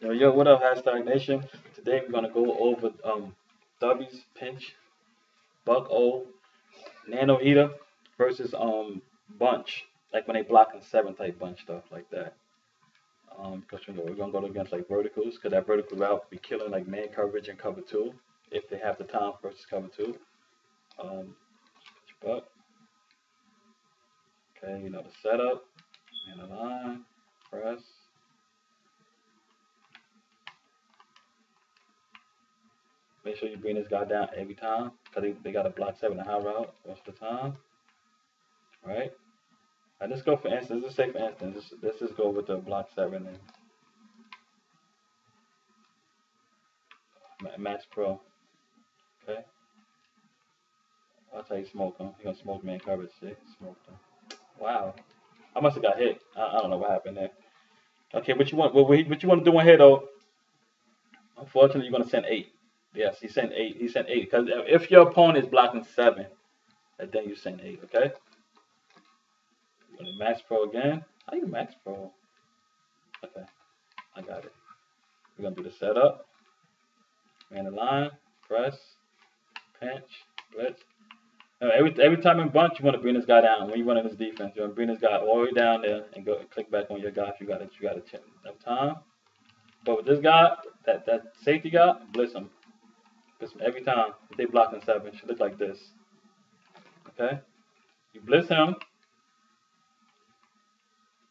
Yo, yo, what up, hashtag nation? Today we're gonna go over um W's pinch, Buck O, Nano Heater versus um bunch, like when they blocking seven type bunch stuff like that. Um, because we're gonna go against like verticals, because that vertical route be killing like man coverage and cover two if they have the time versus cover two. Um, buck. Okay, you know the setup, and the line, press. Make sure you bring this guy down every time because they, they got a block seven and high route most of the time. Right? I just go for instance. Let's say for instance, let's, let's just go with the block seven and Max Pro. Okay. That's how you smoke him. He gonna smoke man coverage. See, smoked him. Wow. I must have got hit. I, I, don't know what happened there. Okay, what you want? What, what you want to do in here though? Unfortunately, you're gonna send eight. Yes, he sent eight. He sent eight because if your opponent is blocking seven, then you send eight. Okay. Max Pro again. How you Max Pro? Okay, I got it. We're gonna do the setup. Man the line, press, pinch, blitz. Every every time in bunch, you want to bring this guy down. When you run in this defense, you want to bring this guy all the way down there and go click back on your guy if you got it. You got to enough time. But with this guy, that that safety guy, blitz him. Him every time. they block blocking seven, should look like this. Okay, you blitz him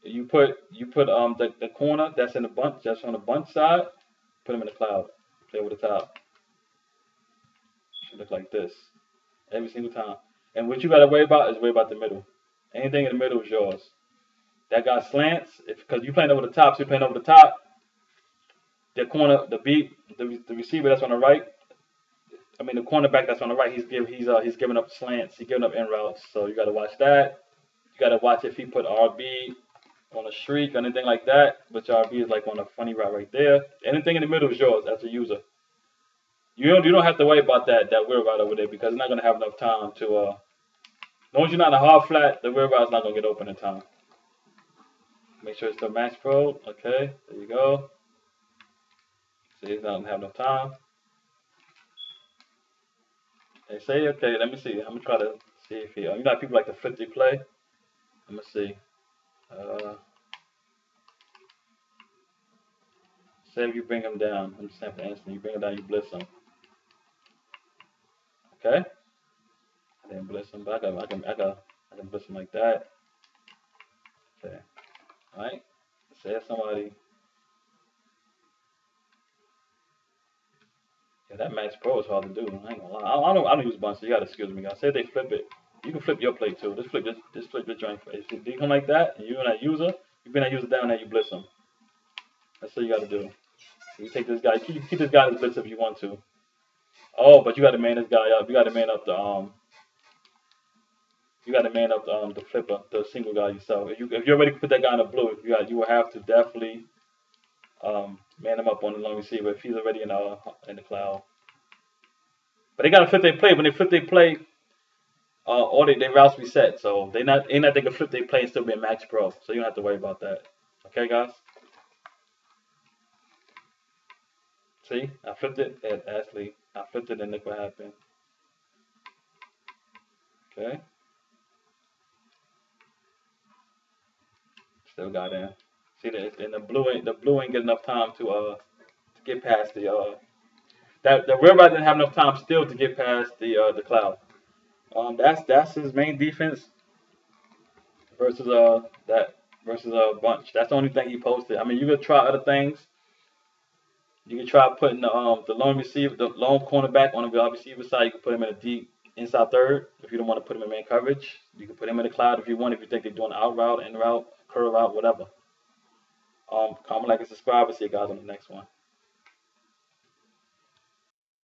you put you put um the, the corner that's in the bunch that's on the bunch side, put them in the cloud. Play with the top. Should look like this every single time. And what you gotta worry about is worry about the middle. Anything in the middle is yours. That guy slants if because you playing over the top, so you're playing over the top. The corner, the beat, the, the receiver that's on the right. I mean the cornerback that's on the right. He's give he's uh he's giving up slants. He's giving up in routes. So you gotta watch that. You gotta watch if he put RB on a streak, or anything like that, which RB is like on a funny route right there. Anything in the middle is yours as a user. You don't you don't have to worry about that that weird route over there because it's not gonna have enough time to uh as long as you're not in a hard flat, the weird route's not gonna get open in time. Make sure it's the Max Pro. Okay, there you go. See, it's not gonna have enough time. They say, okay, let me see. I'm gonna try to see if he, you know, people like to flip the play. Let me see. Uh, say if you bring them down, I'm just saying for instance, you bring them down, you blitz them. Okay? I didn't blitz them, but I can, I can, I can, I can blitz them like that. Okay. Alright? Say if somebody. Yeah, that Max Pro is hard to do. I ain't gonna lie. I, I don't, I don't use bunch, so you gotta excuse me. I said they flip it. You can flip your plate too. Just flip this, just flip your joint. If you come like that, and you're not user, you bring that user down there, you blitz them. That's what you gotta do. You take this guy, you keep this guy as blitz if you want to. Oh, but you gotta man this guy up. You gotta man up the um. You gotta man up the, um, the flipper, the single guy yourself. If you if you're ready to put that guy in the blue, you got you will have to definitely um man him up on the long receiver if he's already in uh in the cloud. But they gotta flip their play. When they flip their play, uh, all they, their routes reset. So they not ain't not they can flip their play and still be a max pro. So you don't have to worry about that. Okay, guys. See, I flipped it at Ashley. I flipped it and look what happened. Okay. Still got in. See and the blue ain't the blue ain't get enough time to uh to get past the uh that the railroad didn't have enough time still to get past the uh the cloud. Um, that's that's his main defense versus uh that versus a uh, bunch. That's the only thing he posted. I mean, you could try other things. You can try putting the um the lone receiver, the lone cornerback on the wide receiver side. You can put him in a deep inside third if you don't want to put him in man coverage. You can put him in the cloud if you want. If you think they're doing out route, in route, curl route, whatever. Um, comment, like, and subscribe. I'll see you guys on the next one.